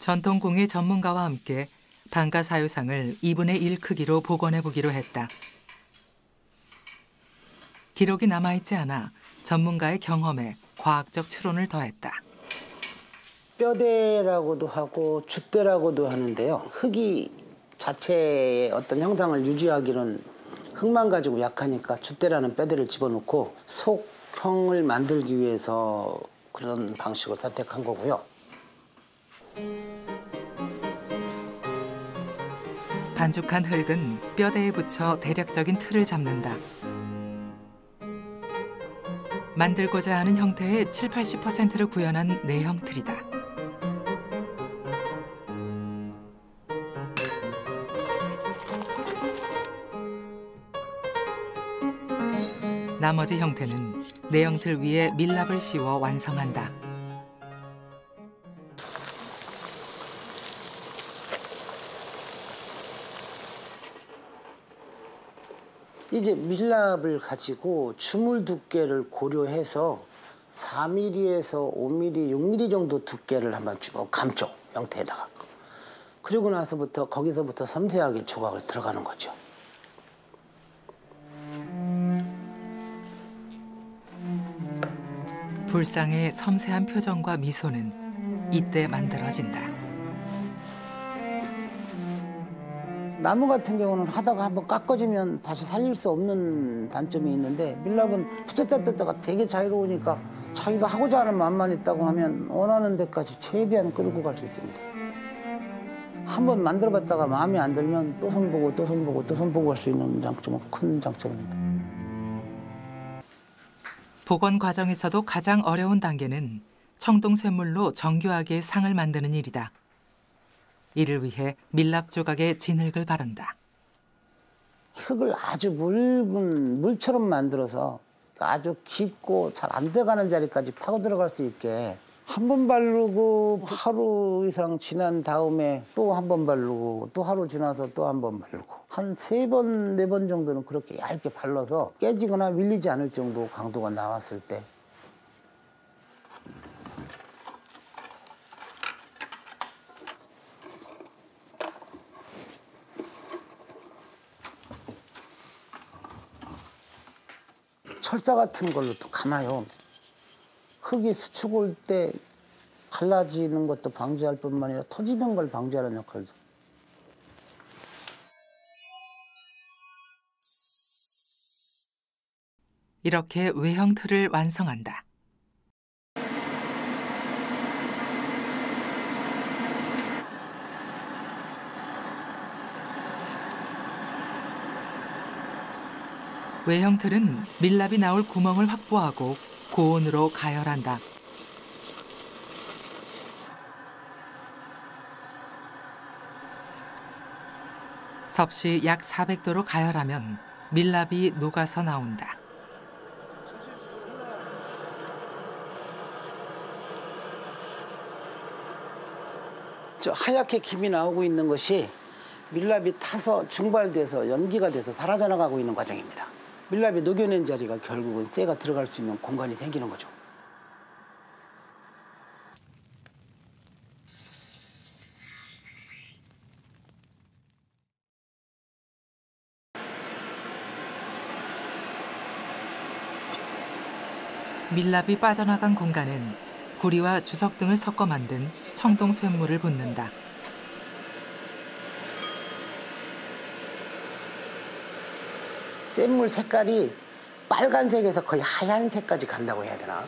전통공예 전문가와 함께 방가 사유상을 2분의 1 크기로 복원해 보기로 했다. 기록이 남아있지 않아 전문가의 경험에 과학적 추론을 더했다. 뼈대라고도 하고 줏대라고도 하는데요. 흙이 자체의 어떤 형상을 유지하기는 흙만 가지고 약하니까 줏대라는 뼈대를 집어넣고 속형을 만들기 위해서 그런 방식을 선택한 거고요. 반죽한 흙은 뼈대에 붙여 대략적인 틀을 잡는다. 만들고자 하는 형태의 7, 80%를 구현한 내형 틀이다. 나머지 형태는 내형 틀 위에 밀랍을 씌워 완성한다. 이제 밀랍을 가지고 주물 두께를 고려해서 4mm에서 5mm, 6mm 정도 두께를 한번 쭉 감죠. 형태에다가. 그리고 나서부터 거기서부터 섬세하게 조각을 들어가는 거죠. 불상의 섬세한 표정과 미소는 이때 만들어진다. 나무 같은 경우는 하다가 한번 깎아지면 다시 살릴 수 없는 단점이 있는데 밀랍은 붙였다 뗐다가 되게 자유로우니까 자기가 하고자 하는 마음만 있다고 하면 원하는 데까지 최대한 끌고 갈 수 있습니다. 한번 만들어봤다가 마음에 안 들면 또 손보고 또 손보고 또 손보고 할 수 있는 장점은 큰 장점입니다. 복원 과정에서도 가장 어려운 단계는 청동 쇳물로 정교하게 상을 만드는 일이다. 이를 위해 밀랍 조각에 진흙을 바른다. 흙을 아주 묽은 물처럼 만들어서 아주 깊고 잘 안 들어가는 자리까지 파고 들어갈 수 있게 한 번 바르고 하루 이상 지난 다음에 또 한 번 바르고 또 하루 지나서 또 한 번 바르고 한 세 번, 네 번 정도는 그렇게 얇게 발라서 깨지거나 밀리지 않을 정도 강도가 나왔을 때 철사 같은 걸로 또 감아요. 흙이 수축 올때 갈라지는 것도 방지할 뿐만 아니라 터지는 걸 방지하는 역할도. 이렇게 외형 틀을 완성한다. 외형 틀은 밀랍이 나올 구멍을 확보하고 고온으로 가열한다. 섭씨 약 400도로 가열하면 밀랍이 녹아서 나온다. 저 하얗게 김이 나오고 있는 것이 밀랍이 타서 증발돼서 연기가 돼서 사라져 나가고 있는 과정입니다. 밀랍이 녹여낸 자리가 결국은 쇠가 들어갈 수 있는 공간이 생기는 거죠. 밀랍이 빠져나간 공간은 구리와 주석 등을 섞어 만든 청동 쇳물을 붓는다. 쇳물 색깔이 빨간색에서 거의 하얀색까지 간다고 해야 되나?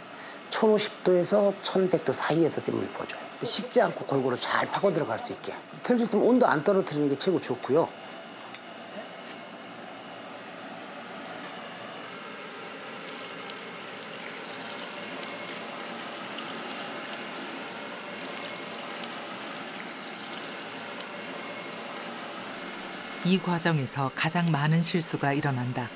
1050도에서 1100도 사이에서 쇳물 부어줘요. 식지 않고 골고루 잘 파고 들어갈 수 있게. tel 수 있으면 온도 안 떨어뜨리는 게 최고 좋고요. 이 과정에서 가장 많은 실수가 일어난다.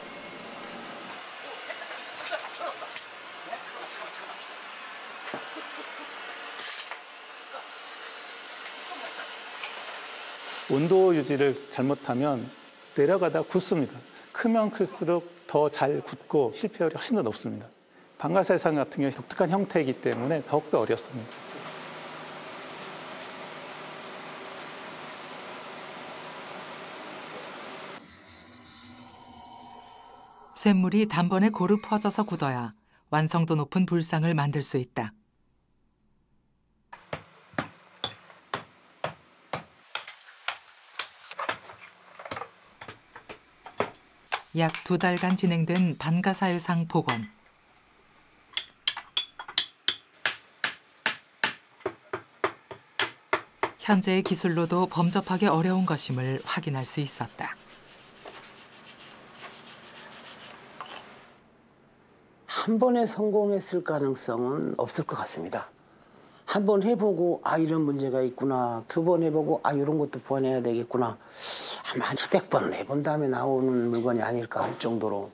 온도 유지를 잘못하면 내려가다 굳습니다. 크면 클수록 더 잘 굳고 실패율이 훨씬 더 높습니다. 방가사상 같은 경우 독특한 형태이기 때문에 더욱더 어렵습니다. 쇳물이 단번에 고루 퍼져서 굳어야 완성도 높은 불상을 만들 수 있다. 약 두 달간 진행된 반가사의상 복원. 현재의 기술로도 범접하기 어려운 것임을 확인할 수 있었다. 한 번에 성공했을 가능성은 없을 것 같습니다. 한 번 해보고 아 이런 문제가 있구나 두 번 해보고 아 이런 것도 보완해야 되겠구나 아마 한 수백 번을 해본 다음에 나오는 물건이 아닐까 할 정도로